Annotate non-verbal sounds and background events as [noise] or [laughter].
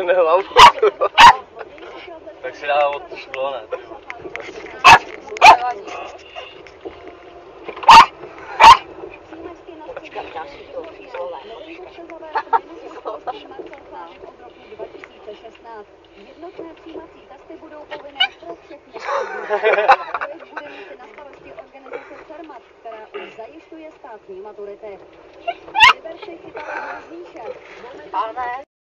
strhne hlavu. [laughs] tak si dá od šklone. Počkat, já. Jednotné přijímací testy budou povinné pro všechny. Bude mít na starosti organizace Cermat, která už zajišťuje státní maturity. Vyber si chytat z